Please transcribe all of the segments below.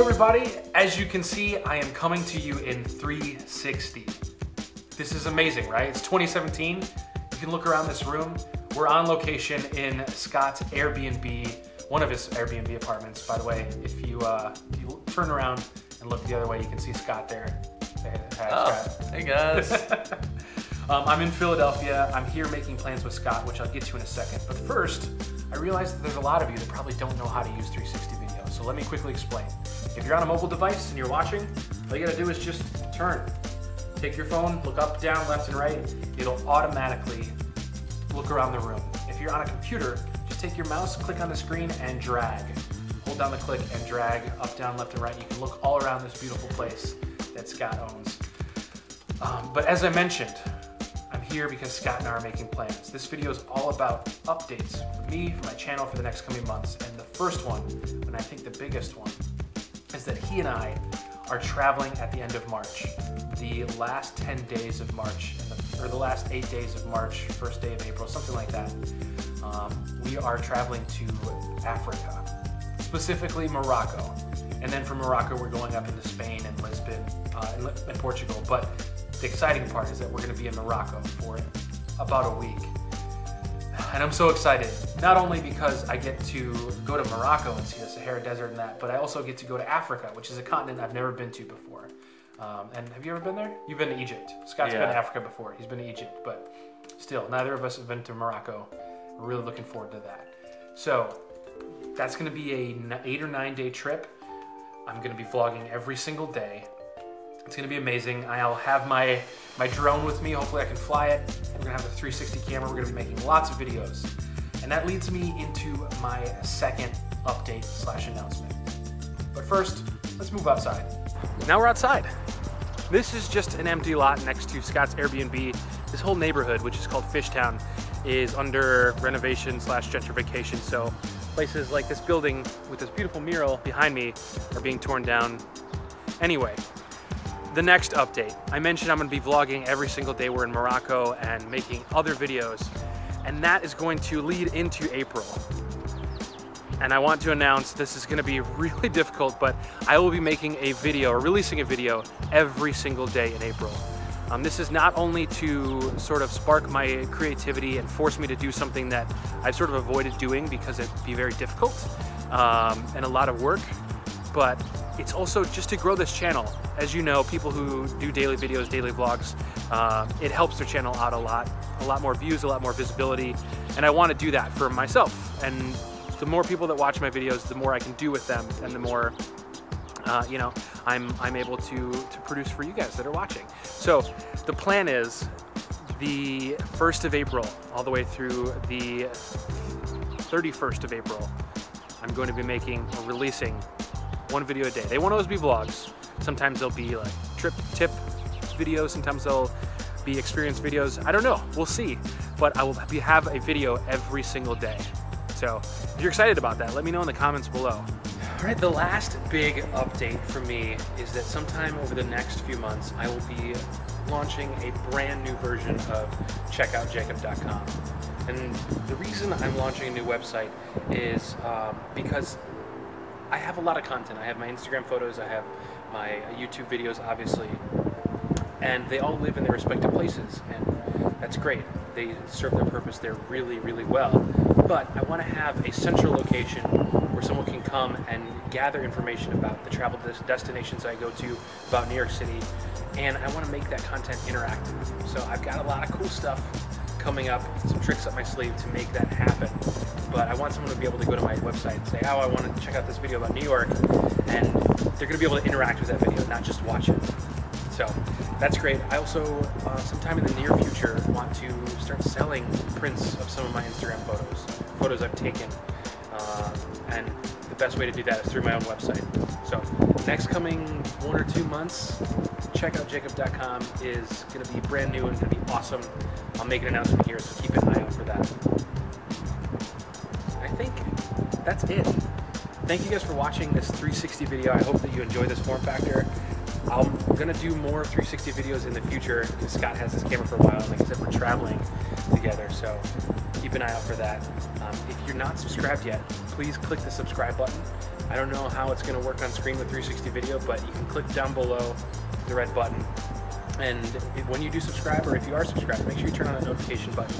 everybody, as you can see, I am coming to you in 360. This is amazing, right? It's 2017. You can look around this room. We're on location in Scott's Airbnb, one of his Airbnb apartments, by the way. If you, uh, if you turn around and look the other way, you can see Scott there. Hi, Oh, Scott. hey guys. Um, I'm in Philadelphia. I'm here making plans with Scott, which I'll get to in a second. But first, I realize that there's a lot of you that probably don't know how to use 360 video. So let me quickly explain. If you're on a mobile device and you're watching, all you gotta do is just turn. Take your phone, look up, down, left, and right. It'll automatically look around the room. If you're on a computer, just take your mouse, click on the screen, and drag. Hold down the click and drag up, down, left, and right. You can look all around this beautiful place that Scott owns. Um, but as I mentioned, here because Scott and I are making plans. This video is all about updates for me, for my channel, for the next coming months. And the first one, and I think the biggest one, is that he and I are traveling at the end of March. The last 10 days of March, or the last eight days of March, first day of April, something like that. Um, we are traveling to Africa, specifically Morocco. And then from Morocco, we're going up into Spain and Lisbon uh, and, and Portugal. But the exciting part is that we're going to be in Morocco for about a week. And I'm so excited, not only because I get to go to Morocco and see the Sahara Desert and that, but I also get to go to Africa, which is a continent I've never been to before. Um, and have you ever been there? You've been to Egypt. Scott's been to Africa before. He's been to Egypt, but still, neither of us have been to Morocco. We're really looking forward to that. So that's going to be a eight or nine day trip. I'm going to be vlogging every single day. It's to be amazing. I'll have my my drone with me. Hopefully, I can fly it. We're to have a 360 camera. We're to be making lots of videos, and that leads me into my second update slash announcement. But first, let's move outside. Now we're outside. This is just an empty lot next to Scott's Airbnb. This whole neighborhood, which is called Fishtown, is under renovation slash gentrification. So places like this building with this beautiful mural behind me are being torn down. Anyway, the next update. I mentioned I'm gonna be vlogging every single day we're in Morocco and making other videos. And that is going to lead into April. And I want to announce this is gonna be really difficult, but I will be making a video or releasing a video every single day in April. Um, this is not only to sort of spark my creativity and force me to do something that I've sort of avoided doing because it'd be very difficult um, and a lot of work, but it's also just to grow this channel. As you know, people who do daily videos, daily vlogs, uh, it helps their channel out a lot, a lot more views, a lot more visibility, and I want to do that for myself. And the more people that watch my videos, the more I can do with them, and the more uh, you know, I'm I'm able to to produce for you guys that are watching. So the plan is the first of April all the way through the 31st of April. I'm going to be making or releasing one video a day. They won't always be vlogs. Sometimes they'll be like trip tip videos. Sometimes they'll be experience videos. I don't know. We'll see. But I will have a video every single day. So if you're excited about that, let me know in the comments below. All right, the last big update for me is that sometime over the next few months, I will be launching a brand new version of checkoutjacob.com. And the reason I'm launching a new website is um, because I have a lot of content. I have my Instagram photos, I have my uh, YouTube videos, obviously, and they all live in their respective places, and that's great. They serve their purpose there really, really well. But I want to have a central location where someone can come and gather information about the travel des- destinations I go to, about New York City, and I want to make that content interactive. So I've got a lot of cool stuff coming up, some tricks up my sleeve to make that happen. But I want someone to be able to go to my website and say, oh, I want to check out this video about New York, and they're going to be able to interact with that video, not just watch it. So that's great. I also, uh, sometime in the near future, want to start selling prints of some of my Instagram photos, photos I've taken. Uh, and the best way to do that is through my own website. So next coming one or two months, checkoutjacob.com is going to be brand new and it's going to be awesome. I'll make an announcement here, so keep an eye out for that. That's it. Thank you guys for watching this 360 video. I hope that you enjoy this form factor. I'm gonna do more 360 videos in the future because Scott has this camera for a while. and Like I said, we're traveling together, so keep an eye out for that. Um, if you're not subscribed yet, please click the subscribe button I don't know how it's to work on screen with 360 video, but you can click down below the red button. And when you do subscribe, or if you are subscribed, make sure you turn on that notification button,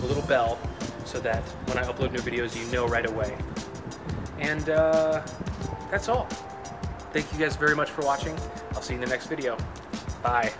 the little bell, so that when I upload new videos, you know right away. And uh, that's all. Thank you guys very much for watching. I'll see you in the next video. Bye.